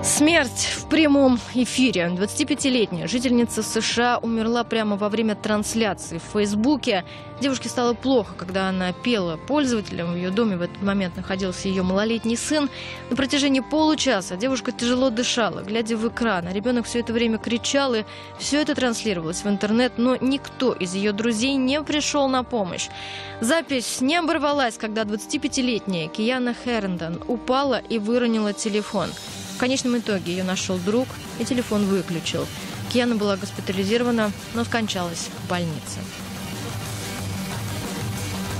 Смерть в прямом эфире. 25-летняя жительница США умерла прямо во время трансляции в Фейсбуке. Девушке стало плохо, когда она пела пользователям. В ее доме в этот момент находился ее малолетний сын. На протяжении получаса девушка тяжело дышала, глядя в экран. А ребенок все это время кричал, и все это транслировалось в интернет, но никто из ее друзей не пришел на помощь. Запись не оборвалась, когда 25-летняя Кияна Херндон упала и выронила телефон. Конечном итоге ее нашел друг и телефон выключил. Кияна была госпитализирована, но скончалась в больнице.